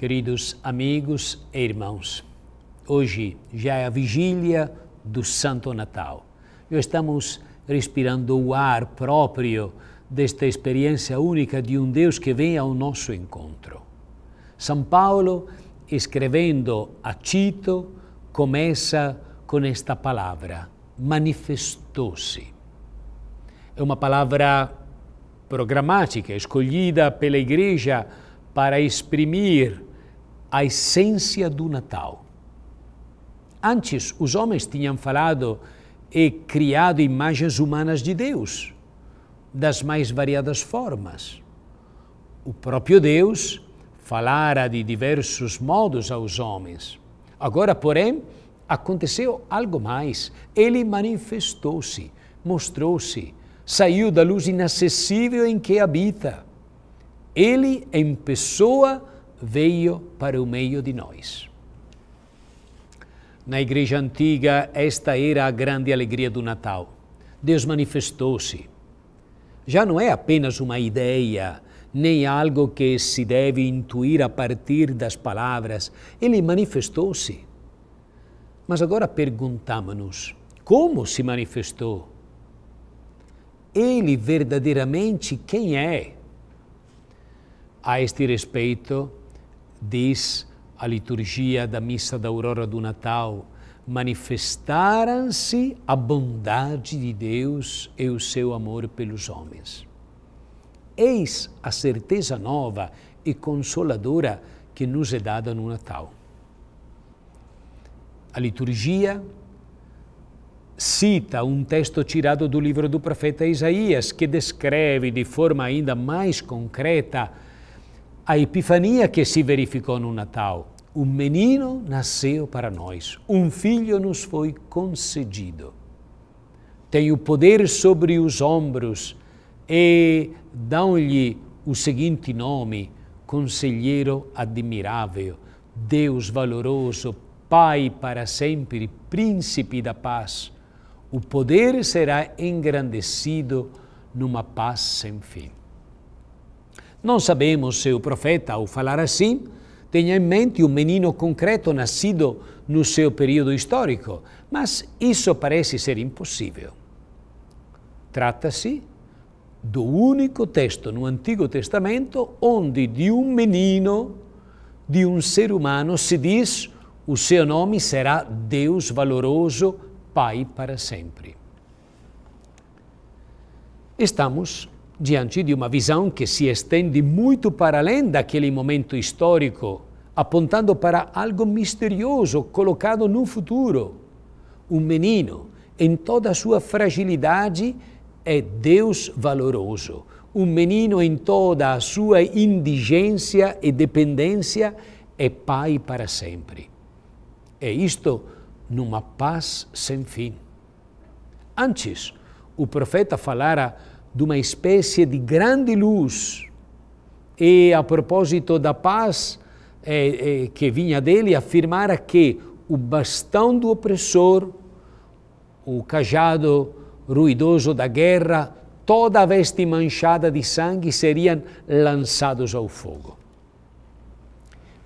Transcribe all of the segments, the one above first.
Queridos amigos e irmãos, hoje já é a vigília do Santo Natal. Já estamos respirando o ar próprio desta experiência única de um Deus que vem ao nosso encontro. São Paulo, escrevendo a Tito, começa com esta palavra: manifestou-se. É uma palavra programática, escolhida pela Igreja para exprimir a essência do Natal. Antes, os homens tinham falado e criado imagens humanas de Deus, das mais variadas formas. O próprio Deus falara de diversos modos aos homens. Agora, porém, aconteceu algo mais. Ele manifestou-se, mostrou-se, saiu da luz inacessível em que habita. Ele, em pessoa, veio para o meio de nós. Na igreja antiga, esta era a grande alegria do Natal. Deus manifestou-se. Já não é apenas uma ideia, nem algo que se deve intuir a partir das palavras. Ele manifestou-se. Mas agora perguntamos-nos: como se manifestou? Ele verdadeiramente quem é? A este respeito, diz a liturgia da missa da aurora do Natal, manifestaram-se a bondade de Deus e o seu amor pelos homens. Eis a certeza nova e consoladora que nos é dada no Natal. A liturgia cita um texto tirado do livro do profeta Isaías, que descreve de forma ainda mais concreta a epifania que se verificou no Natal. Um menino nasceu para nós, um filho nos foi concedido. Tem o poder sobre os ombros e dão-lhe o seguinte nome: Conselheiro Admirável, Deus valoroso, Pai para sempre, Príncipe da Paz. O poder será engrandecido numa paz sem fim. Não sabemos se o profeta, ao falar assim, tenha em mente um menino concreto nascido no seu período histórico, mas isso parece ser impossível. Trata-se do único texto no Antigo Testamento onde de um menino, de um ser humano, se diz o seu nome será Deus valoroso, Pai para sempre. Estamos diante de uma visão que se estende muito para além daquele momento histórico, apontando para algo misterioso colocado no futuro. Um menino, em toda a sua fragilidade, é Deus valoroso. Um menino, em toda a sua indigência e dependência, é Pai para sempre. É isto numa paz sem fim. Antes, o profeta falara de uma espécie de grande luz. E a propósito da paz é, é, que vinha dele, afirmara que o bastão do opressor, o cajado ruidoso da guerra, toda a veste manchada de sangue seriam lançados ao fogo.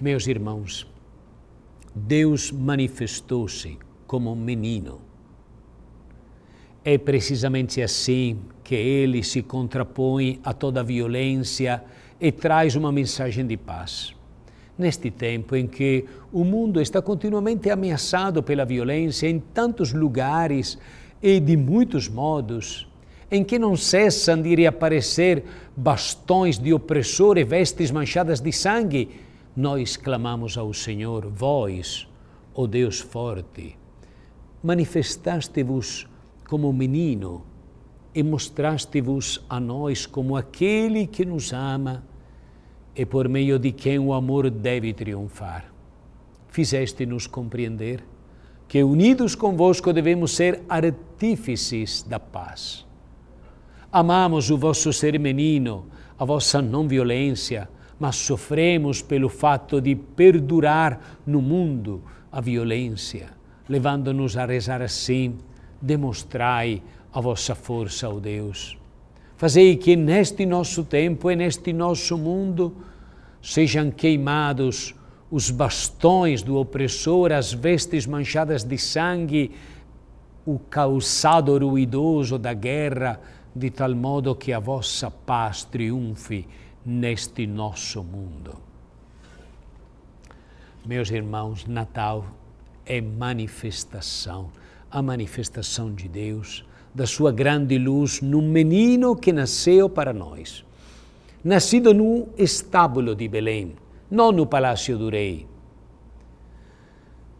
Meus irmãos, Deus manifestou-se como um menino. É precisamente assim que ele se contrapõe a toda a violência e traz uma mensagem de paz. Neste tempo em que o mundo está continuamente ameaçado pela violência em tantos lugares e de muitos modos, em que não cessam de reaparecer bastões de opressor e vestes manchadas de sangue, nós clamamos ao Senhor, vós, ó oh Deus forte, manifestaste-vos como menino e mostraste-vos a nós como aquele que nos ama e por meio de quem o amor deve triunfar. Fizeste-nos compreender que unidos convosco devemos ser artífices da paz. Amamos o vosso ser menino, a vossa não violência, mas sofremos pelo fato de perdurar no mundo a violência, levando-nos a rezar assim: demonstrai a vossa força, ó Deus. Fazei que neste nosso tempo e neste nosso mundo sejam queimados os bastões do opressor, as vestes manchadas de sangue, o calçado ruidoso da guerra, de tal modo que a vossa paz triunfe neste nosso mundo. Meus irmãos, Natal é manifestação, a manifestação de Deus, da sua grande luz num menino que nasceu para nós. Nascido no estábulo de Belém, não no palácio do rei.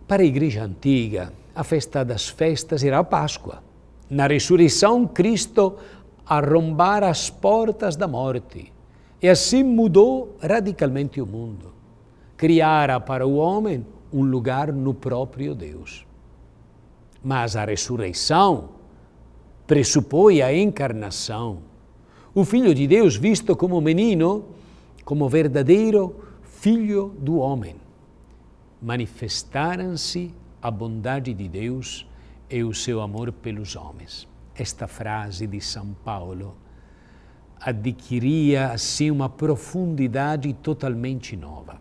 Para a igreja antiga, a festa das festas era a Páscoa. Na ressurreição, Cristo arrombar as portas da morte e assim mudou radicalmente o mundo. Criara para o homem um lugar no próprio Deus. Mas a ressurreição pressupõe a encarnação. O Filho de Deus, visto como menino, como verdadeiro Filho do homem. Manifestaram-se a bondade de Deus e o seu amor pelos homens. Esta frase de São Paulo adquiria assim uma profundidade totalmente nova.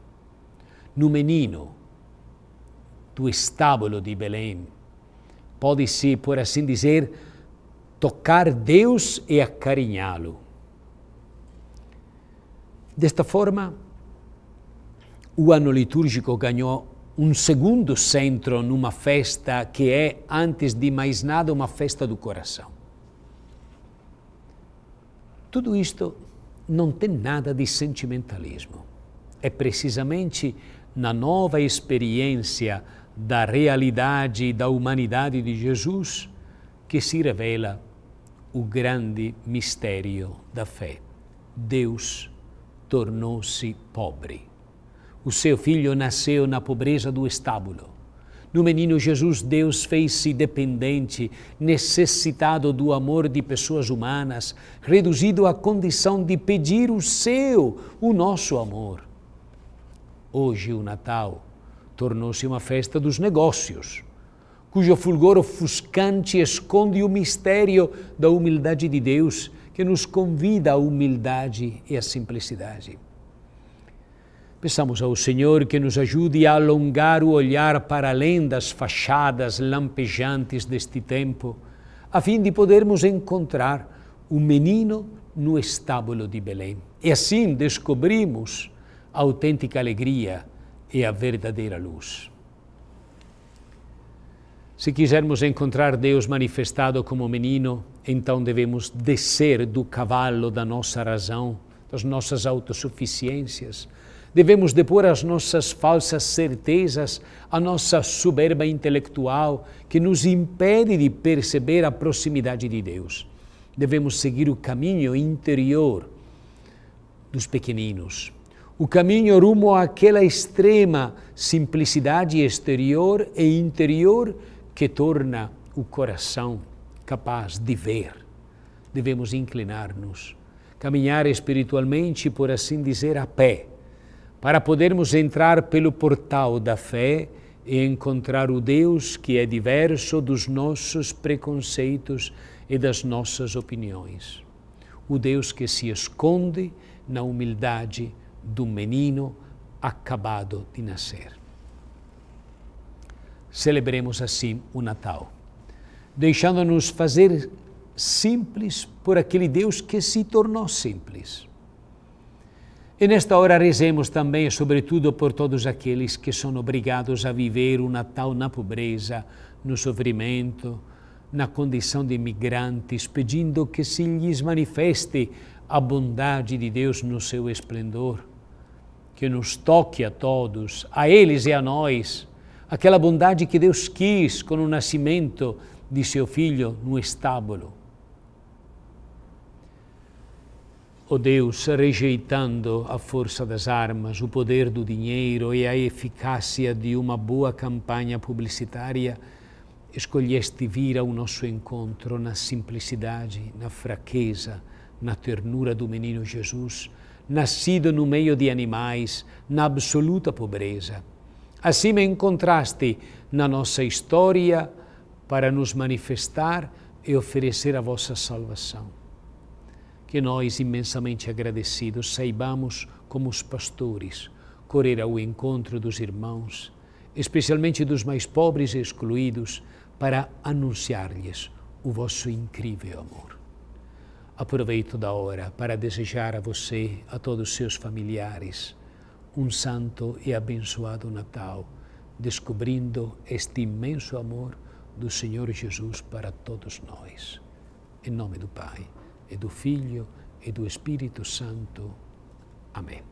No menino do estábulo de Belém, pode-se, por assim dizer, tocar Deus e acarinhá-lo. Desta forma, o ano litúrgico ganhou um segundo centro numa festa que é, antes de mais nada, uma festa do coração. Tudo isto não tem nada de sentimentalismo. É precisamente na nova experiência da realidade da humanidade de Jesus que se revela o grande mistério da fé. Deus tornou-se pobre. O seu filho nasceu na pobreza do estábulo. No menino Jesus, Deus fez-se dependente, necessitado do amor de pessoas humanas, reduzido à condição de pedir o seu, o nosso amor. Hoje, o Natal tornou-se uma festa dos negócios, cujo fulgor ofuscante esconde o mistério da humildade de Deus, que nos convida à humildade e à simplicidade. Peçamos ao Senhor que nos ajude a alongar o olhar para além das fachadas lampejantes deste tempo, a fim de podermos encontrar o menino no estábulo de Belém. E assim descobrimos a autêntica alegria e a verdadeira luz. Se quisermos encontrar Deus manifestado como menino, então devemos descer do cavalo da nossa razão, das nossas autossuficiências, Devemos depor as nossas falsas certezas, a nossa soberba intelectual, que nos impede de perceber a proximidade de Deus. Devemos seguir o caminho interior dos pequeninos, o caminho rumo àquela extrema simplicidade exterior e interior que torna o coração capaz de ver. Devemos inclinar-nos, caminhar espiritualmente, por assim dizer, a pé para podermos entrar pelo portal da fé e encontrar o Deus que é diverso dos nossos preconceitos e das nossas opiniões. O Deus que se esconde na humildade do menino acabado de nascer. Celebremos assim o Natal, deixando-nos fazer simples por aquele Deus que se tornou simples e nesta hora rezemos também, sobretudo, por todos aqueles que são obrigados a viver o Natal na pobreza, no sofrimento, na condição de migrantes, pedindo que se lhes manifeste a bondade de Deus no seu esplendor, que nos toque a todos, a eles e a nós, aquela bondade que Deus quis com o nascimento de seu filho no estábulo. O Deus, rejeitando a força das armas, o poder do dinheiro e a eficácia de uma boa campanha publicitária, escolheste vir ao nosso encontro na simplicidade, na fraqueza, na ternura do menino Jesus, nascido no meio de animais, na absoluta pobreza. Assim me encontraste na nossa história para nos manifestar e oferecer a vossa salvação que nós, imensamente agradecidos, saibamos, como os pastores, correr ao encontro dos irmãos, especialmente dos mais pobres e excluídos, para anunciar-lhes o vosso incrível amor. Aproveito da hora para desejar a você, a todos os seus familiares, um santo e abençoado Natal, descobrindo este imenso amor do Senhor Jesus para todos nós. Em nome do Pai, e do Filho, e do Espírito Santo. Amém.